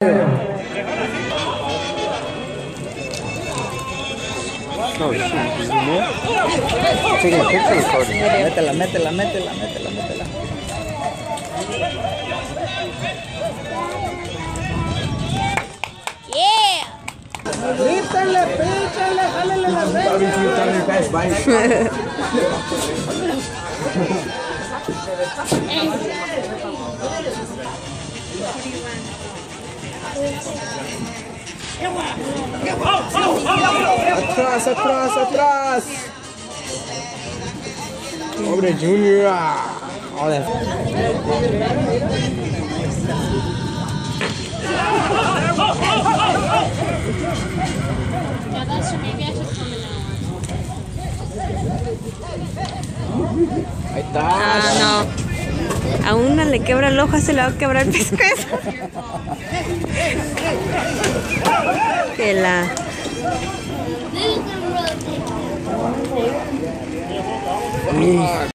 No, picture recording. Métela, métela, métela, métela, métela. Yeah. Grítale, píchale, jálele la Atrás, atrás, atrás! Obra Junior! Olha! Aí tá! Ah, não! A una le quebra el ojo, se le va a quebrar el pescuezo. que la.